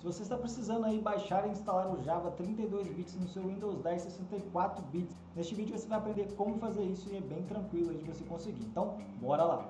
Se você está precisando aí baixar e instalar o Java 32 bits no seu Windows 10 64 bits, neste vídeo você vai aprender como fazer isso e é bem tranquilo de você conseguir. Então, bora lá!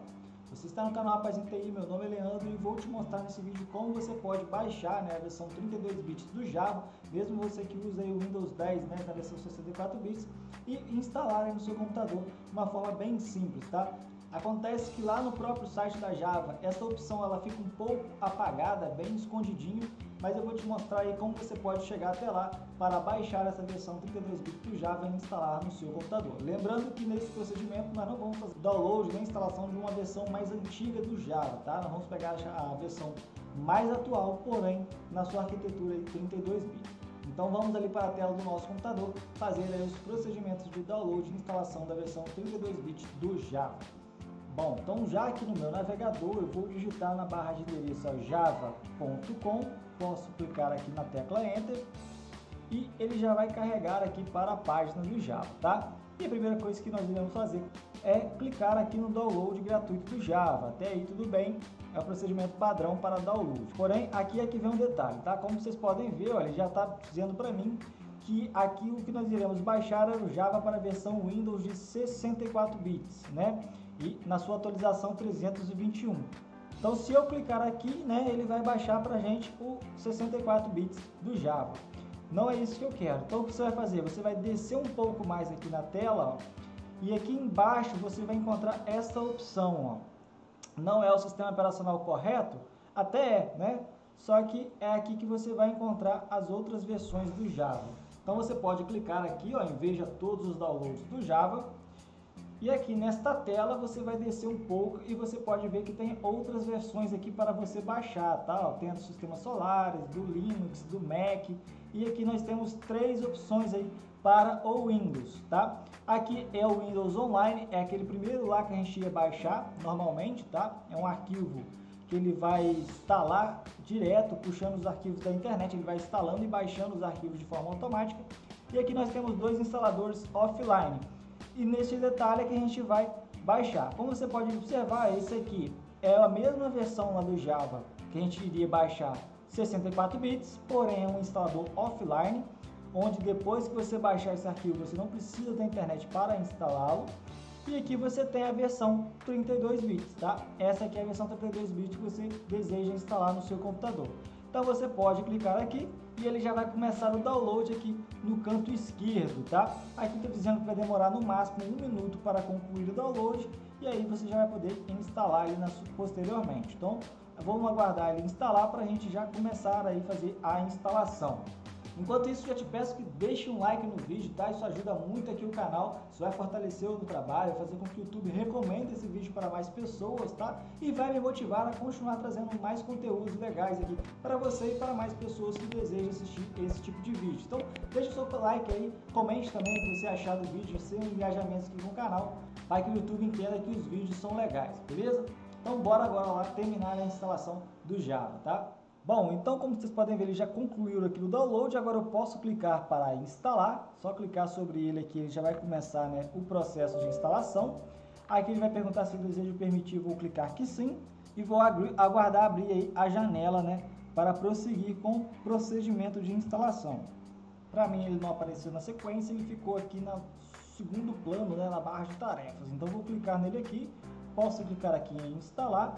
Você está no canal Rapaz em TI, meu nome é Leandro e vou te mostrar nesse vídeo como você pode baixar né, a versão 32 bits do Java, mesmo você que usa o Windows 10 né, na versão 64 bits, e instalar no seu computador de uma forma bem simples, tá? Acontece que lá no próprio site da Java, essa opção ela fica um pouco apagada, bem escondidinho, mas eu vou te mostrar aí como você pode chegar até lá para baixar essa versão 32 bits do Java e instalar no seu computador. Lembrando que nesse procedimento nós não vamos fazer download nem instalação de uma versão mais antiga do Java, tá? Nós vamos pegar a versão mais atual, porém na sua arquitetura 32 bits. Então vamos ali para a tela do nosso computador fazer os procedimentos de download e instalação da versão 32 bits do Java. Bom, então já aqui no meu navegador eu vou digitar na barra de endereço java.com, posso clicar aqui na tecla Enter e ele já vai carregar aqui para a página do Java, tá? E a primeira coisa que nós iremos fazer é clicar aqui no download gratuito do Java. Até aí tudo bem, é o procedimento padrão para download. Porém, aqui é que vem um detalhe, tá? Como vocês podem ver, olha, ele já está dizendo para mim que aqui o que nós iremos baixar é o Java para a versão Windows de 64 bits, né? E na sua atualização 321. Então, se eu clicar aqui, né, ele vai baixar para a gente o 64 bits do Java. Não é isso que eu quero. Então, o que você vai fazer? Você vai descer um pouco mais aqui na tela, ó, e aqui embaixo você vai encontrar essa opção. Ó. Não é o sistema operacional correto? Até é, né? Só que é aqui que você vai encontrar as outras versões do Java. Então, você pode clicar aqui, ó, em Veja todos os downloads do Java e aqui nesta tela você vai descer um pouco e você pode ver que tem outras versões aqui para você baixar, tá? Tem dos sistemas solares, do Linux, do Mac. E aqui nós temos três opções aí para o Windows, tá? Aqui é o Windows Online, é aquele primeiro lá que a gente ia baixar normalmente, tá? É um arquivo que ele vai instalar direto, puxando os arquivos da internet, ele vai instalando e baixando os arquivos de forma automática. E aqui nós temos dois instaladores offline e neste detalhe é que a gente vai baixar. Como você pode observar, esse aqui é a mesma versão lá do Java que a gente iria baixar 64 bits, porém é um instalador offline, onde depois que você baixar esse arquivo você não precisa da internet para instalá-lo. E aqui você tem a versão 32 bits, tá? Essa aqui é a versão 32 bits que você deseja instalar no seu computador. Então você pode clicar aqui e ele já vai começar o download aqui no canto esquerdo, tá? Aqui está dizendo que vai demorar no máximo um minuto para concluir o download e aí você já vai poder instalar ele posteriormente. Então vamos aguardar ele instalar para a gente já começar aí fazer a instalação. Enquanto isso, já te peço que deixe um like no vídeo, tá? Isso ajuda muito aqui o canal, isso vai fortalecer o trabalho, fazer com que o YouTube recomende esse vídeo para mais pessoas, tá? E vai me motivar a continuar trazendo mais conteúdos legais aqui para você e para mais pessoas que desejam assistir esse tipo de vídeo. Então, deixa o seu like aí, comente também o que você achar do vídeo, seu engajamento aqui no canal, para que o YouTube entenda que os vídeos são legais, beleza? Então, bora agora lá terminar a instalação do Java, tá? Bom, então como vocês podem ver, ele já concluiu aqui o download, agora eu posso clicar para instalar, só clicar sobre ele aqui, ele já vai começar né, o processo de instalação. Aqui ele vai perguntar se eu desejo permitir, vou clicar que sim, e vou aguardar abrir aí a janela né, para prosseguir com o procedimento de instalação. Para mim ele não apareceu na sequência, ele ficou aqui no segundo plano, né, na barra de tarefas. Então vou clicar nele aqui, posso clicar aqui em instalar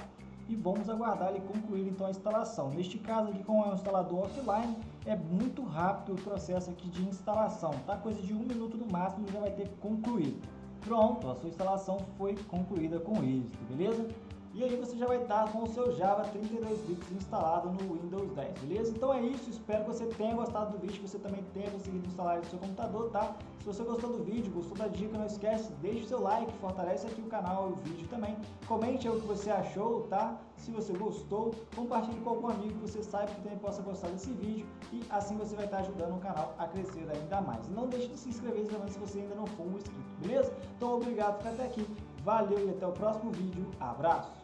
e vamos aguardar ele concluir então a instalação. Neste caso aqui, como é um instalador offline, é muito rápido o processo aqui de instalação, tá? Coisa de um minuto no máximo já vai ter concluído. Pronto, a sua instalação foi concluída com êxito, beleza? E aí você já vai estar com o seu Java 32 bits instalado no Windows 10, beleza? Então é isso, espero que você tenha gostado do vídeo, que você também tenha conseguido instalar no seu computador, tá? Se você gostou do vídeo, gostou da dica, não esquece, deixe o seu like, fortalece aqui o canal e o vídeo também. Comente aí o que você achou, tá? Se você gostou, compartilhe com algum amigo que você sabe que também possa gostar desse vídeo e assim você vai estar ajudando o canal a crescer ainda mais. Não deixe de se inscrever se você ainda não for um inscrito, beleza? Então obrigado por ficar até aqui, valeu e até o próximo vídeo, abraço!